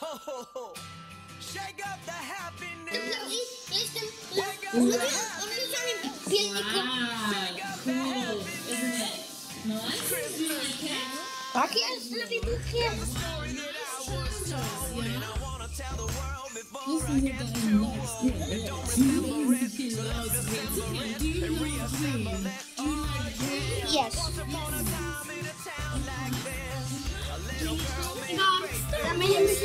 Ho ho ho! Shake up the happiness. Jestem Wake up ulubiony- the happiness. ulubionym piernikiem. Wow, cool, isn't it? Nice. Do you like it? Tak jest, lubię kuchnię. This is a bit nice. He loves green. Do you love green? Do you like green? Yes.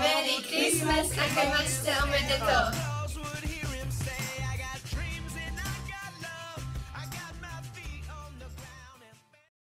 Merry Christmas, a que más te amo de todo.